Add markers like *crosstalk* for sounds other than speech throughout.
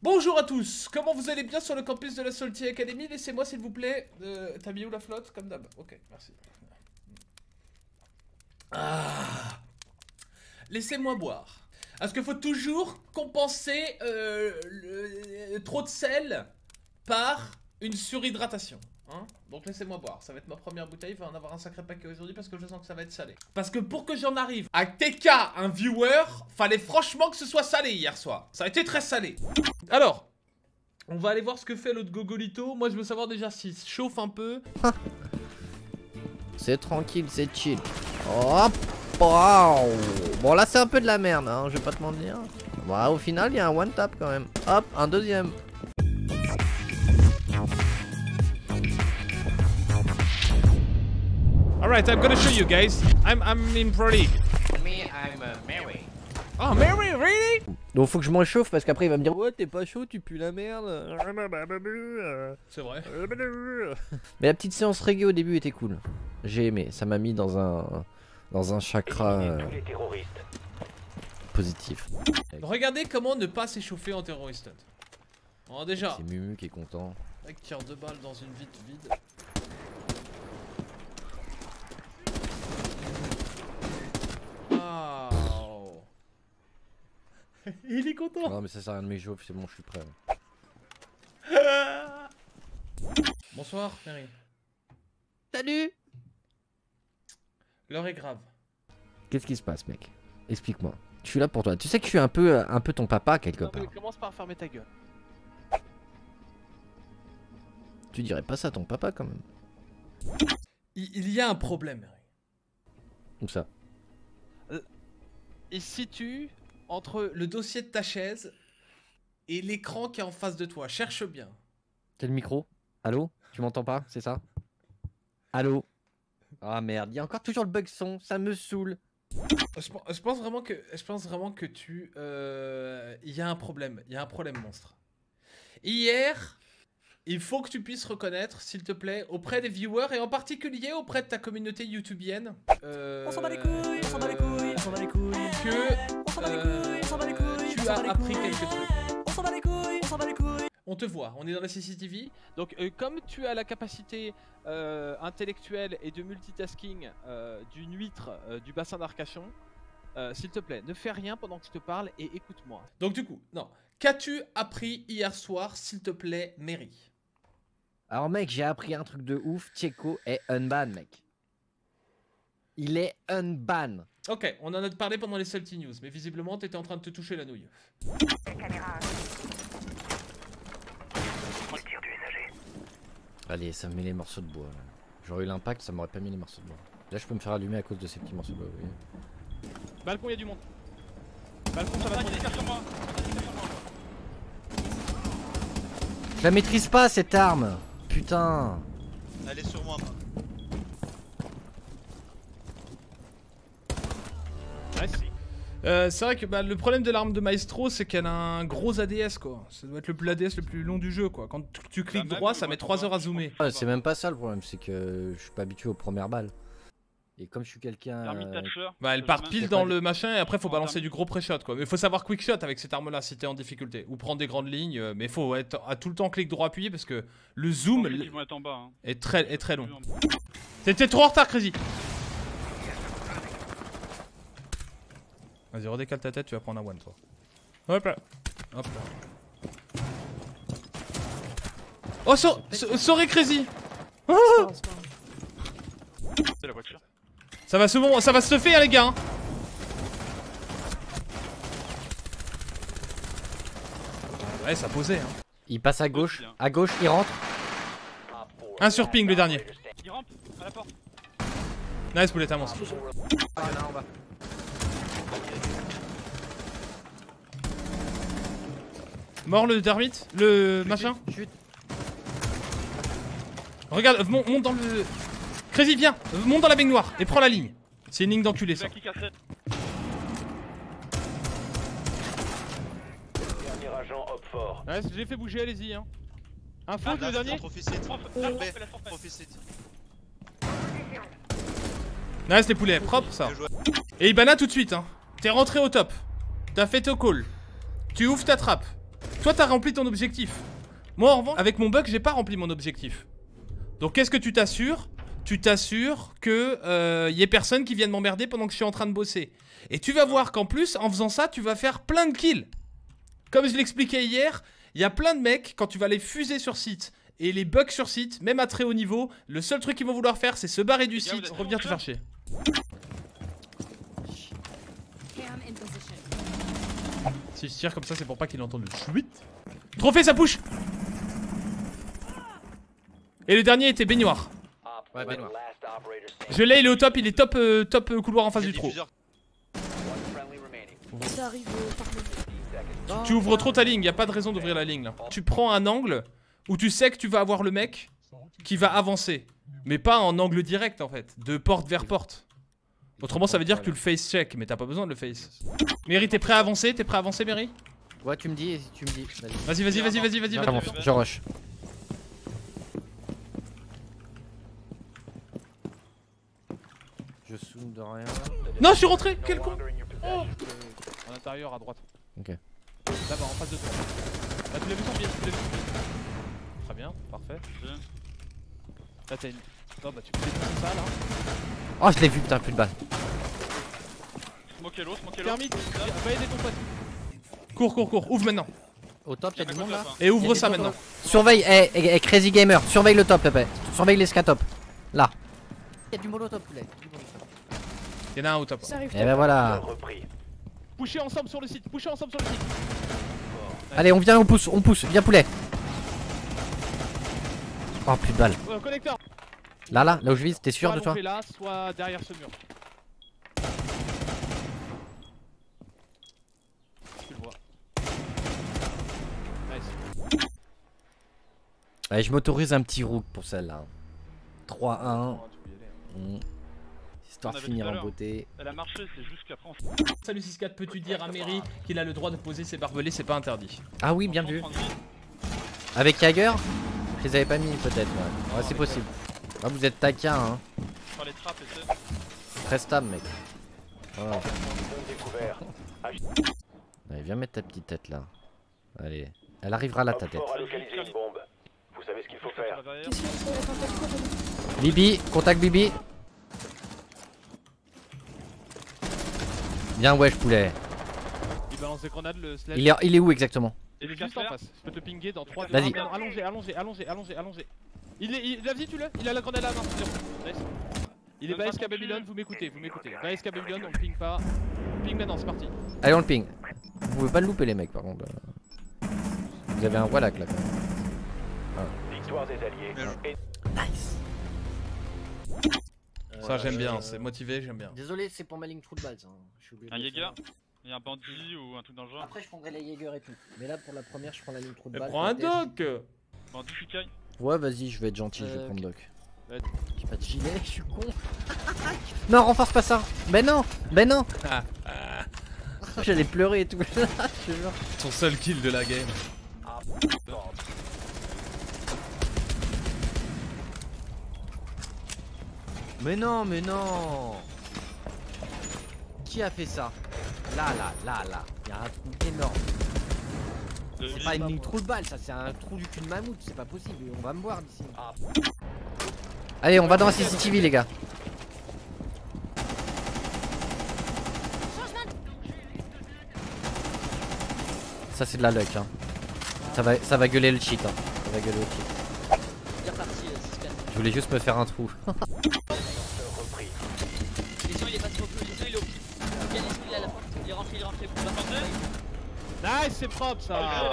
Bonjour à tous, comment vous allez bien sur le campus de la Salty Academy? Laissez-moi s'il vous plaît... Euh, T'as mis où la flotte Comme d'hab? Ok, merci. Ah Laissez-moi boire. Parce qu'il faut toujours compenser euh, trop de sel par une surhydratation? Hein Donc laissez-moi boire, ça va être ma première bouteille, il va en avoir un sacré paquet aujourd'hui parce que je sens que ça va être salé. Parce que pour que j'en arrive à TK, un viewer, fallait franchement que ce soit salé hier soir. Ça a été très salé. Alors, on va aller voir ce que fait l'autre Gogolito. Moi je veux savoir déjà s'il se chauffe un peu. C'est tranquille, c'est chill. Hop Waouh Bon là c'est un peu de la merde, hein, je vais pas te mentir. Bon, au final il y a un one tap quand même. Hop, un deuxième. Alright, I'm gonna show you guys. I'm, I'm in Pro League. Me, I'm uh, Mary. Oh, Mary, really? Donc faut que je m'en chauffe parce qu'après il va me dire Ouais t'es pas chaud, tu pues la merde. C'est vrai. Mais la petite séance reggae au début était cool. J'ai aimé, ça m'a mis dans un dans un chakra euh, positif. Regardez comment ne pas s'échauffer en terroriste. Bon, déjà, C'est Mumu qui est content. mec tire deux balles dans une vite vide. Ah. *laughs* Il est content. Non mais ça sert à rien de m'échauffer, c'est bon, je suis prêt. *laughs* Bonsoir, Mary. Salut L'heure est grave. Qu'est-ce qui se passe mec? Explique-moi. Je suis là pour toi. Tu sais que je suis un peu euh, un peu ton papa quelque Non, part. mais commence par fermer ta gueule. Tu dirais pas ça à ton papa quand même. Il, y a un problème, Mary. Comme ça? Il se situe entre Le dossier de ta chaise et l'écran qui est en face de toi. Cherche bien. Quel micro? Allô? Tu m'entends pas C'est ça? Allô? Ah merde, il y a encore toujours le bug son, ça me saoule. Je, pen- je pense vraiment que je pense vraiment que tu euh, il y a un problème, il y a un problème monstre. Hier, il faut que tu puisses reconnaître, s'il te plaît, auprès des viewers et en particulier auprès de ta communauté youtubienne. euh, On s'en bat les couilles, on s'en bat les couilles, on s'en bat les couilles. Que On s'en bat les euh, couilles, on s'en bat les couilles. tu on s'en as bat les appris couilles. quelques trucs. On s'en bat les couilles, on s'en bat les couilles. On te voit, on est dans la CCTV. Donc, euh, comme tu as la capacité euh, intellectuelle et de multitasking euh, d'une huître euh, du bassin d'Arcachon, euh, s'il te plaît, ne fais rien pendant que je te parle et écoute-moi. Donc du coup, non. Qu'as-tu appris hier soir, s'il te plaît, Mary? Alors mec, j'ai appris un truc de ouf, Tcheko est unban mec. Il est unban. Ok, on en a parlé pendant les Salty News, mais visiblement t'étais en train de te toucher la nouille. Allez, ça me met les morceaux de bois. là. J'aurais eu l'impact, ça m'aurait pas mis les morceaux de bois. Là, je peux me faire allumer à cause de ces petits morceaux de bois. vous voyez. Balcon, il y a du monde. Balcon, ça va sur moi. Je la maîtrise pas cette arme Putain Elle est sur moi. moi. Euh, c'est vrai que bah, le problème de l'arme de Maestro, c'est qu'elle a un gros ADS quoi. Ça doit être le plus ADS le plus long du jeu quoi. Quand tu, tu cliques même droit, ça met pour 3 moi, heures à zoomer. Ah, C'est même pas ça le problème, c'est que je suis pas habitué aux premières balles. Et comme je suis quelqu'un... Euh. Bah, elle part pile dans le machin et après faut balancer du gros pré-shot quoi. Mais faut savoir quick shot avec cette arme là si t'es en difficulté. Ou prendre des grandes lignes. euh, Mais faut être à tout le temps clic droit appuyé parce que le zoom En fait, l- ils vont être en bas. Hein. est très, est très long. T'étais trop en retard, Crazy. Vas-y, redécale ta tête, tu vas prendre un one toi. Hop là. Hop là. Oh, so so- sorry Crazy C'est la voiture. Ça va se, bon, ça va se faire les gars hein. Ouais, ça posait hein. Il passe à gauche, à gauche, il rentre. Un sur ping le dernier. Il rampe à la porte. Nice poulet à monstre. Mort le dermite Le machin Chut. Regarde, mon- monte dans le... Crazy, viens Monte dans la baignoire et prends la ligne. C'est une ligne d'enculé ça. Nice, j'ai fait bouger, allez-y. Hein. Un Ah, le dernier. Nice les poulets, propre ça. Et Ibana tout de suite hein. T'es rentré au top. T'as fait ton call. Tu ouvres ta trappe. Toi, t'as rempli ton objectif. Moi, en revanche, avec mon bug, j'ai pas rempli mon objectif. Donc, qu'est-ce que tu t'assures? Tu t'assures que euh, y ait personne qui vienne m'emmerder pendant que je suis en train de bosser. Et tu vas voir qu'en plus, en faisant ça, tu vas faire plein de kills. Comme je l'expliquais hier, il y a plein de mecs, quand tu vas les fuser sur site et les bugs sur site, même à très haut niveau, le seul truc qu'ils vont vouloir faire, c'est se barrer du site, revenir te faire chier. Si je tire comme ça, c'est pour pas qu'il entende le chouit. Trophée, ça push Et le dernier était baignoire. Ouais, Benoît. Je l'ai, il est au top, il est top, euh, top euh, couloir en face du trou. diffuseur. Ça arrive euh, Tu ouvres trop ta ligne, y a pas de raison d'ouvrir la ligne là. Tu prends un angle où tu sais que tu vas avoir le mec qui va avancer. Mais pas en angle direct en fait, de porte vers porte. Autrement ça veut dire que tu le face check, mais t'as pas besoin de le face. Mary, t'es prêt à avancer? T'es prêt à avancer Mary? Ouais, tu me dis, et tu me dis. Vas-y. Vas-y, vas-y, vas-y, vas-y, vas-y. je rush. Je zoome de rien. Non, je suis rentré Quel con En intérieur à droite. Ok. Là-bas, en face de toi. Là, tu l'as vu son pied, tu l'as vu. Très bien, parfait. Là, t'as une. Non, bah, tu peux défoncer ça là. Oh, je l'ai vu, putain, plus de balles. Smoke l'eau, smoke l'eau. Va aider ton pote. Cours, cours, cours, ouvre maintenant. Au top, Il y y'a a du monde de là top. Et ouvre ça maintenant. Surveille, eh, eh, eh, Crazy Gamer, surveille le top, Pépé. Surveille les scatop. Là. Y'a du molotov, poulet. Y'en a un au top. Ça arrive Et ben voilà. Poussez ensemble sur le site, poussez ensemble sur le site. Allez, on vient, on pousse, on pousse. Viens, poulet. Oh, plus de balles. Connecteur. Là, là, là où je vise, t'es sûr de toi là, soit derrière ce mur. Tu le vois. Nice. Allez, je m'autorise un petit rook pour celle-là. 3-1. On va tout y aller, hein. Mm. Histoire de finir en beauté. Elle a marché, c'est juste qu'après on se Salut 6-4, peux-tu dire à Mary qu'il a le droit de poser ses barbelés C'est pas interdit. Ah oui, bien vu. Avec Jagger Je les avais pas mis peut-être, ouais. Ouais, c'est possible. Ah, vous êtes taquin, hein. Faire les trappes et tout. Très stable, mec. Voilà. Allez, viens mettre ta petite tête là. Allez. Elle arrivera là, ta tête. Faut quoi, Bibi, contact Bibi. Bien, wesh, poulet. Il balance des grenades, le slash. Il est, il est où exactement? Il est juste en face. Je peux te pinguer dans 3 Vas-y. Allongé, allongé, allongé, allongé, allongé, Il est. Il, Davy, tu l'as Il a la grenade à la main. Nice. Il est cul. Babylon, vous m'écoutez, vous m'écoutez. BSK Babylon, on le ping pas. Ping maintenant, c'est parti. Allez, on le ping. Vous pouvez pas le louper, les mecs, par contre. Vous avez un voilà là, quand même. Nice. Ça, j'aime bien, c'est motivé, j'aime bien. Désolé, c'est pour ma ligne trou de balles. Un Jäger Il y a un bandit ou un truc dans le genre Après, je prendrai les Jaeger et tout. Mais là, pour la première, je prends la ligne trou de Mais balles. prends un doc Bandit Pikaï Ouais, vas-y, je vais être gentil, je vais Euh, prendre Doc. J'ai pas de gilet, je suis con. *laughs* non, renforce pas ça. Ben non, ben non. *laughs* J'allais pleurer et tout. *laughs* Ton seul kill de la game. Mais non, mais non. Qui a fait ça? Là, là, là, là. Il y a un trou énorme. C'est pas une trou de balle, ça, c'est un trou du cul de mammouth. C'est pas possible. On va me voir d'ici. Allez, on va dans la CCTV, les gars. Ça, c'est de la luck. Hein. Ça, va, ça va gueuler le cheat. Hein. Ça va gueuler le cheat. Je voulais juste me faire un trou. *laughs* Nice, c'est propre ça.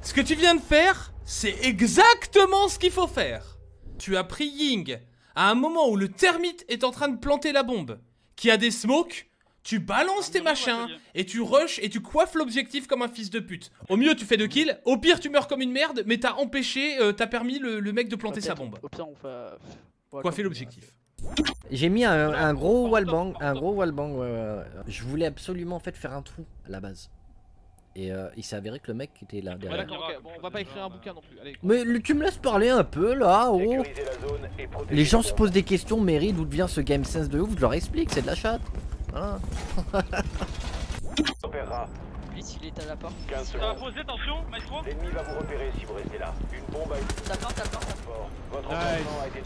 Ce que tu viens de faire, c'est exactement ce qu'il faut faire. Tu as pris Ying à un moment où le termite est en train de planter la bombe, qui a des smokes, tu balances tes machins, et tu rushes et tu coiffes l'objectif comme un fils de pute. Au mieux, tu fais deux kills, au pire, tu meurs comme une merde, mais t'as empêché, euh, t'as permis le, le mec de planter sa bombe. Au pire, on fait. Coiffer l'objectif. J'ai mis un, un gros wallbang, un gros wallbang. Ouais, ouais, ouais. Je voulais absolument en fait faire un trou à la base. Et euh, il s'est avéré que le mec était là derrière. d'accord, ok. Bon, on va pas écrire un bouquin non plus. Allez. Mais le- tu me laisses parler un peu là, oh Les gens se posent des questions, Mary, d'où vient ce game sense de ouf Je leur explique, c'est de la chatte. *laughs* Voilà. Police, il est à la porte. 15 Ça va secondes. poser, attention, maestro L'ennemi va vous repérer si vous restez là. Une bombe. Votre Nice. a été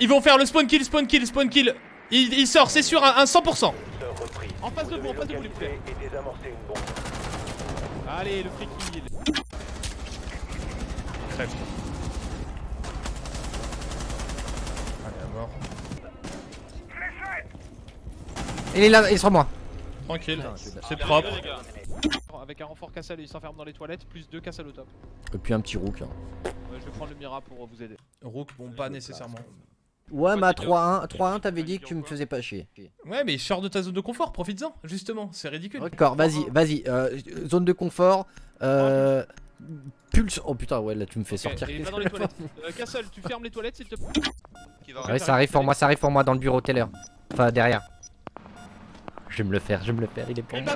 Ils vont faire le spawn kill, spawn kill, spawn kill. Il, il sort, c'est sûr, un, un 100%. sort repris. En face de vous, en face de vous, les localiser et désamorcer une bombe. Allez, le free kill. Crève. Allez, à mort. Il est là, il est sur moi. Tranquille. C'est propre. Avec un renfort Cassel, il s'enferme dans les toilettes, plus deux Cassel au top. Et puis un petit rook. hein. Euh, je vais prendre le Mira pour vous aider. Rook, bon, pas nécessairement. Ouais, mais à t'es 3-1, 3-1, t'avais dit que tu me faisais pas chier. Ouais, mais sors de ta zone de confort, profites-en, justement, c'est ridicule. D'accord, vas-y, vas-y. euh, zone de confort. Euh. Pulse. Oh putain, ouais, là tu me fais sortir. et va dans les toilettes. Euh, Cassel, tu fermes les toilettes s'il te plaît. Ouais, ça arrive pour moi, ça arrive pour moi dans le bureau Teller. Enfin, derrière. Je vais me le faire, je vais me le faire, il est pour Il moi.